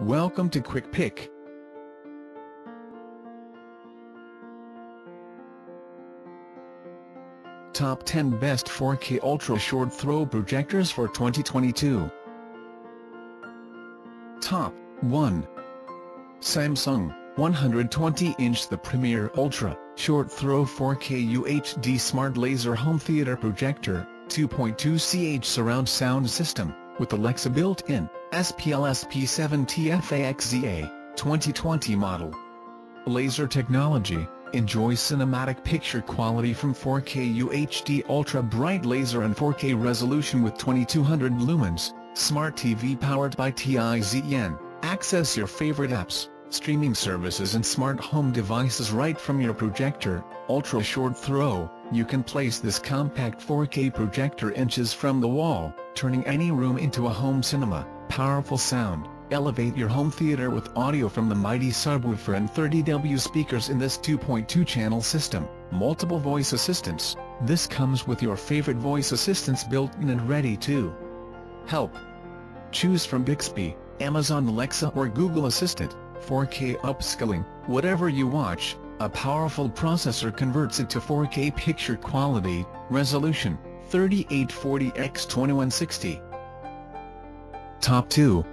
Welcome to Quick Pick. Top 10 Best 4K Ultra Short Throw Projectors for 2022 Top 1 Samsung 120-inch The Premier Ultra Short Throw 4K UHD Smart Laser Home Theater Projector 2.2 CH Surround Sound System with Alexa built-in SPLS P7 TFAXZA 2020 model Laser technology Enjoy cinematic picture quality from 4K UHD Ultra Bright Laser and 4K resolution with 2200 lumens, Smart TV powered by Tizen. Access your favorite apps, streaming services and smart home devices right from your projector, ultra short throw. You can place this compact 4K projector inches from the wall, turning any room into a home cinema. Powerful sound, Elevate your home theater with audio from the mighty subwoofer and 30W speakers in this 2.2-channel system. Multiple voice assistants. This comes with your favorite voice assistants built in and ready to help. Choose from Bixby, Amazon Alexa or Google Assistant, 4K upscaling, whatever you watch, a powerful processor converts it to 4K picture quality, resolution, 3840x2160. Top 2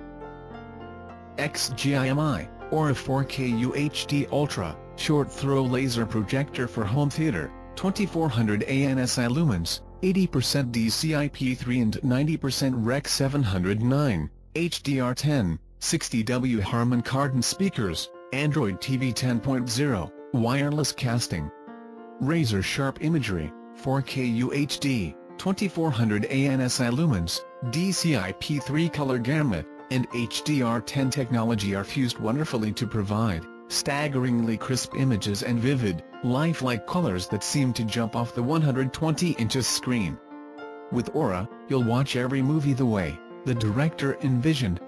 XGIMI, Aura 4K UHD Ultra, short throw laser projector for home theater, 2400 ANSI lumens, 80% DCI-P3 and 90% Rec 709, HDR10, 60W Harman Kardon speakers, Android TV 10.0, wireless casting. Razor sharp imagery, 4K UHD, 2400 ANSI lumens, DCI-P3 color gamut, and HDR10 technology are fused wonderfully to provide staggeringly crisp images and vivid, lifelike colors that seem to jump off the 120 inches screen. With Aura, you'll watch every movie the way the director envisioned.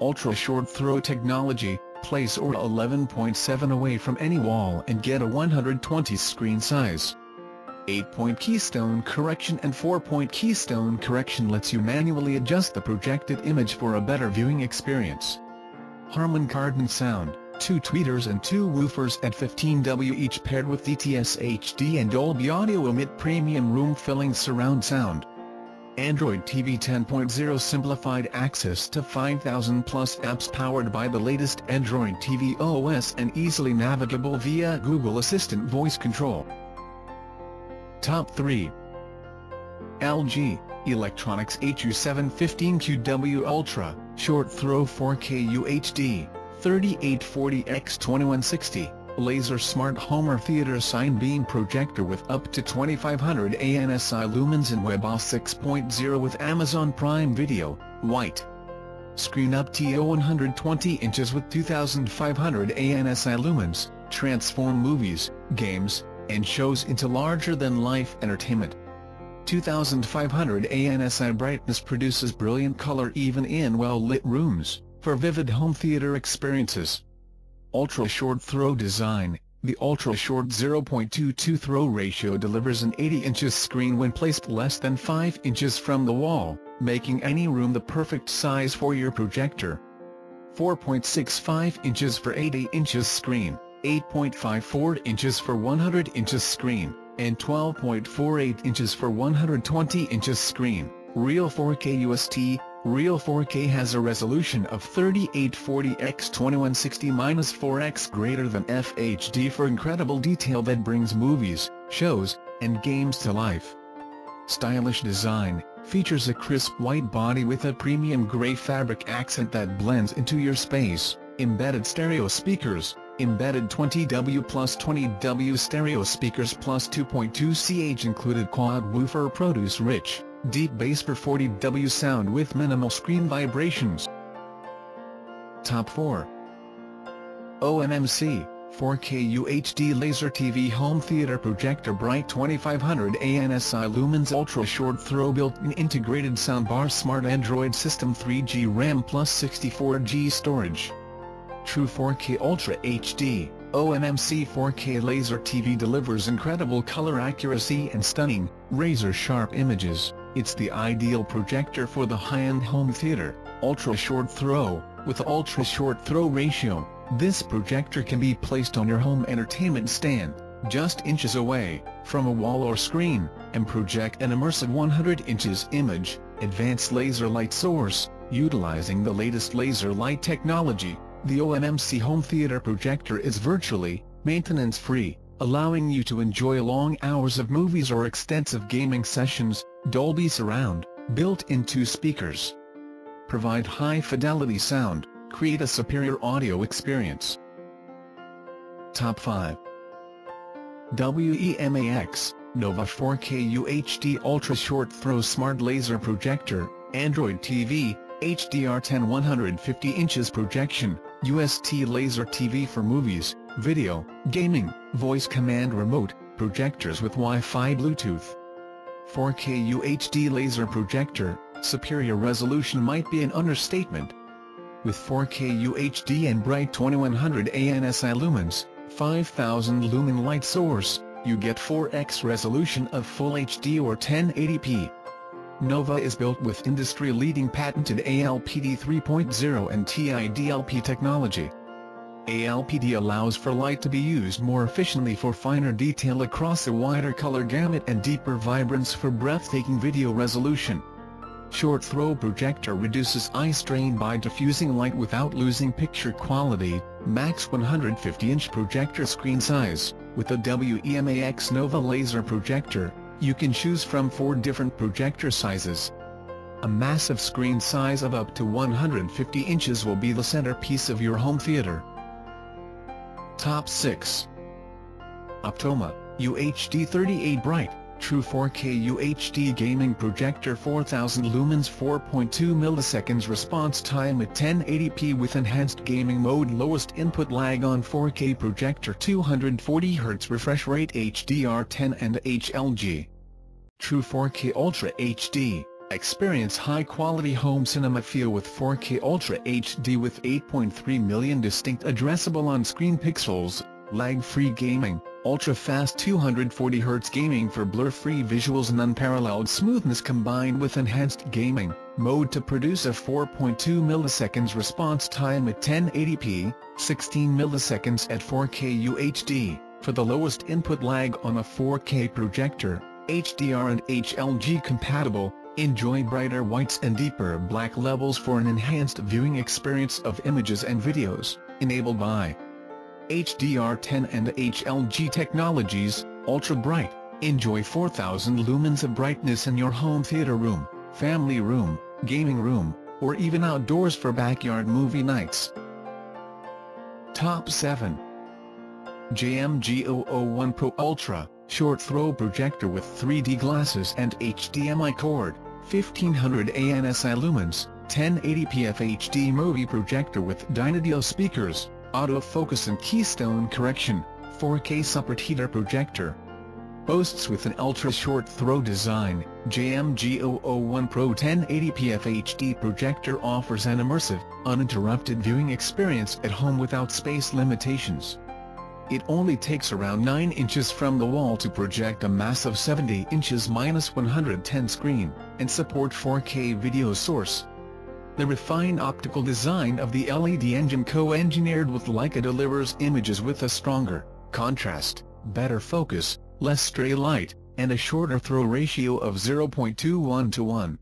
Ultra short throw technology, place Aura 11.7 away from any wall and get a 120 screen size. 8-point keystone correction and 4-point keystone correction lets you manually adjust the projected image for a better viewing experience. Harman Kardon sound, two tweeters and two woofers at 15W each paired with DTS HD and Dolby Audio emit premium room-filling surround sound. Android TV 10.0 simplified access to 5,000 plus apps powered by the latest Android TV OS and easily navigable via Google Assistant voice control. Top 3 LG, Electronics HU715QW Ultra, Short Throw 4K UHD, 3840x2160, Laser Smart Home Theater CineBeam Projector with up to 2500 ANSI lumens and WebOS 6.0 with Amazon Prime Video, White. Screen up to 120 inches with 2500 ANSI lumens, transform movies, games, and shows into larger-than-life entertainment. 2500 ANSI brightness produces brilliant color even in well-lit rooms, for vivid home theater experiences. Ultra-short throw design The ultra-short 0.22 throw ratio delivers an 80 inches screen when placed less than 5 inches from the wall, making any room the perfect size for your projector. 4.65 inches for 80 inches screen 8.54 inches for 100 inches screen, and 12.48 inches for 120 inches screen. Real 4K UST, Real 4K has a resolution of 3840x2160-4x greater than FHD for incredible detail that brings movies, shows, and games to life. Stylish design, features a crisp white body with a premium gray fabric accent that blends into your space, embedded stereo speakers, Embedded 20W plus 20W stereo speakers plus 2.2 CH included quad woofer produce rich, deep bass for 40W sound with minimal screen vibrations. Top 4 OMMC 4K UHD Laser TV Home Theater Projector Bright 2500 ANSI Lumens Ultra Short Throw Built-in Integrated Soundbar Smart Android System 3G RAM plus 64G Storage True 4K Ultra HD, OMMC 4K Laser TV delivers incredible color accuracy and stunning, razor-sharp images, It's the ideal projector for the high-end home theater, ultra-short throw, with ultra-short throw ratio. This projector can be placed on your home entertainment stand, just inches away, from a wall or screen, and project an immersive 100 inches image, advanced laser light source, utilizing the latest laser light technology. The OMMC home theater projector is virtually, maintenance-free, allowing you to enjoy long hours of movies or extensive gaming sessions, Dolby Surround, built-in two speakers. Provide high-fidelity sound, create a superior audio experience. Top 5 WEMAX, Nova 4K UHD Ultra Short Throw Smart Laser Projector, Android TV, HDR10 150 inches projection, UST Laser TV for movies, video, gaming, voice command remote, projectors with Wi-Fi Bluetooth. 4K UHD laser projector, superior resolution might be an understatement. With 4K UHD and bright 2100 ANSI lumens, 5000 lumen light source, you get 4x resolution of Full HD or 1080p. Nova is built with industry-leading patented ALPD 3.0 and TIDLP technology. ALPD allows for light to be used more efficiently for finer detail across a wider color gamut and deeper vibrance for breathtaking video resolution. Short throw projector reduces eye strain by diffusing light without losing picture quality, max 150-inch projector screen size, with the WEMAX Nova laser projector, you can choose from four different projector sizes. A massive screen size of up to 150 inches will be the centerpiece of your home theater. Top 6 Optoma, UHD 38 Bright True 4K UHD Gaming Projector 4000 lumens 4.2 milliseconds response time at 1080p with enhanced gaming mode lowest input lag on 4K projector 240Hz refresh rate HDR10 and HLG. True 4K Ultra HD Experience high-quality home cinema feel with 4K Ultra HD with 8.3 million distinct addressable on-screen pixels, lag-free gaming, ultra-fast 240Hz gaming for blur-free visuals and unparalleled smoothness combined with enhanced gaming. Mode to produce a 4.2 milliseconds response time at 1080p, 16 milliseconds at 4K UHD, for the lowest input lag on a 4K projector, HDR and HLG compatible, enjoy brighter whites and deeper black levels for an enhanced viewing experience of images and videos, enabled by HDR10 and HLG technologies, ultra bright, enjoy 4000 lumens of brightness in your home theater room, family room, gaming room, or even outdoors for backyard movie nights. Top 7 JMGO O1 Pro Ultra, short throw projector with 3D glasses and HDMI cord, 1500 ANSI lumens, 1080p FHD movie projector with Dynaudio speakers, autofocus and keystone correction, 4K separate heater projector. Boasts with an ultra-short throw design, JMGO O1 Pro 1080p FHD projector offers an immersive, uninterrupted viewing experience at home without space limitations. It only takes around 9 inches from the wall to project a massive 70 inches minus 110 screen, and support 4K video source. The refined optical design of the LED engine co-engineered with Leica delivers images with a stronger contrast, better focus, less stray light, and a shorter throw ratio of 0.21 to 1.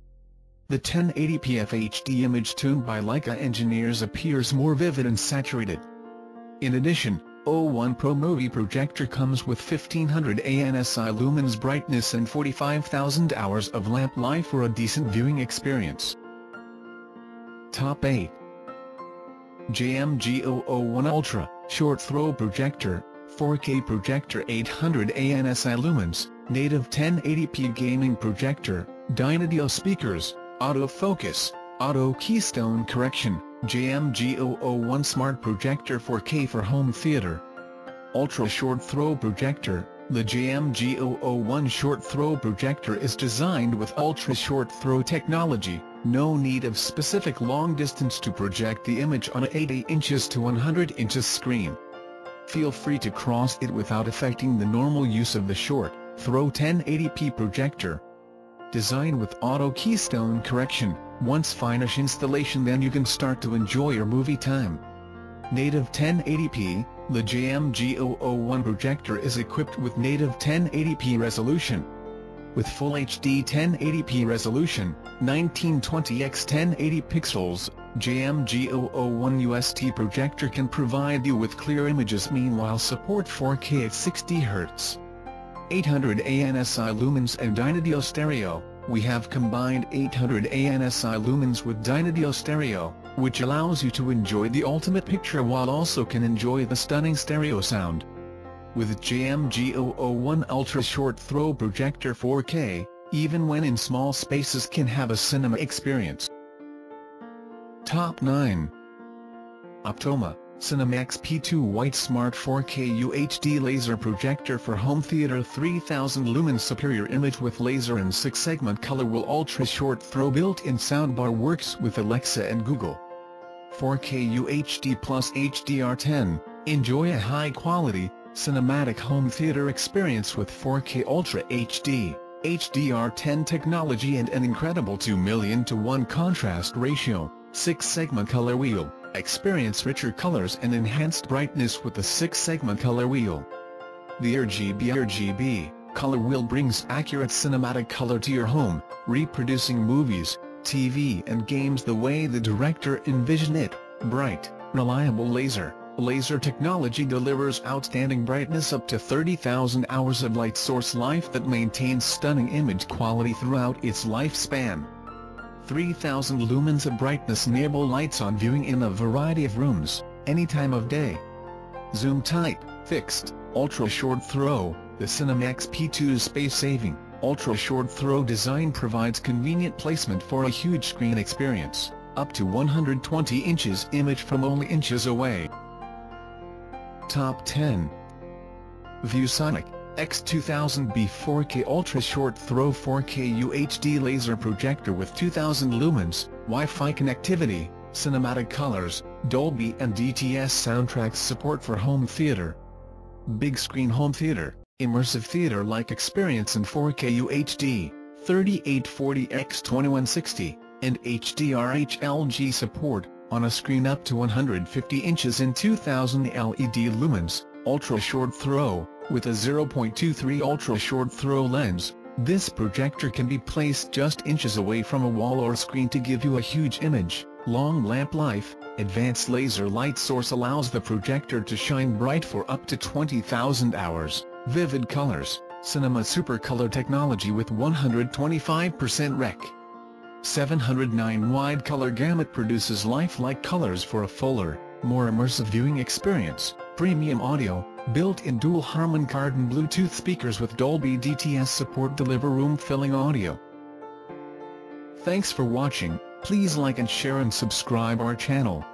The 1080p FHD image tuned by Leica engineers appears more vivid and saturated. In addition, O1 Pro Movie Projector comes with 1500 ANSI lumens brightness and 45,000 hours of lamp life for a decent viewing experience. Top 8 JMGO O1 Ultra, Short Throw Projector, 4K Projector 800 ANSI lumens, native 1080p gaming projector, Dynaudio speakers, autofocus, auto keystone correction, JMGO O1 Smart Projector 4K for home theater. Ultra Short Throw Projector, the JMGO O1 Short Throw Projector is designed with ultra short throw technology, no need of specific long distance to project the image on a 80 inches to 100 inches screen. Feel free to cross it without affecting the normal use of the short, throw 1080p projector. Designed with auto keystone correction, once finish installation then you can start to enjoy your movie time. Native 1080p, the JMGO O1 projector is equipped with native 1080p resolution. With Full HD 1080p resolution, 1920x 1080 pixels, JMGO O1 UST projector can provide you with clear images meanwhile support 4K at 60Hz. 800 ANSI lumens and Dynaudio stereo, we have combined 800 ANSI lumens with Dynaudio stereo, which allows you to enjoy the ultimate picture while also can enjoy the stunning stereo sound. With JMGO O1 Ultra Short Throw Projector 4K, even when in small spaces can have a cinema experience. Top 9 Optoma, Cinemax P2 White Smart 4K UHD Laser Projector for Home Theater 3000 lumen superior image with laser and 6-segment color will ultra short throw built-in soundbar works with Alexa and Google. 4K UHD plus HDR10, enjoy a high-quality, cinematic home theater experience with 4K Ultra HD, HDR10 technology and an incredible 2 million to 1 contrast ratio, 6-segment color wheel, experience richer colors and enhanced brightness with the 6-segment color wheel. The RGB RGB color wheel brings accurate cinematic color to your home, reproducing movies, TV and games the way the director envisioned it, bright, reliable laser. Laser technology delivers outstanding brightness up to 30,000 hours of light source life that maintains stunning image quality throughout its lifespan. 3000 lumens of brightness enable lights on viewing in a variety of rooms, any time of day. Zoom type, fixed, ultra short throw, the Cinemax P2's space-saving, ultra short throw design provides convenient placement for a huge screen experience, up to 120 inches image from only inches away. Top 10 ViewSonic X2000B 4K Ultra Short Throw 4K UHD Laser Projector with 2000 lumens, Wi-Fi connectivity, cinematic colors, Dolby and DTS soundtracks support for home theater. Big screen home theater, immersive theater-like experience in 4K UHD, 3840x2160, and HDR HLG support, on a screen up to 150 inches in 2000 LED lumens, ultra short throw, with a 0.23 ultra short throw lens, this projector can be placed just inches away from a wall or screen to give you a huge image. Long lamp life, advanced laser light source allows the projector to shine bright for up to 20,000 hours, vivid colors, cinema super color technology with 125% rec. 709 wide color gamut produces lifelike colors for a fuller, more immersive viewing experience, premium audio, built-in dual Harman Kardon Bluetooth speakers with Dolby DTS support deliver room-filling audio. Thanks for watching, please like and share and subscribe our channel.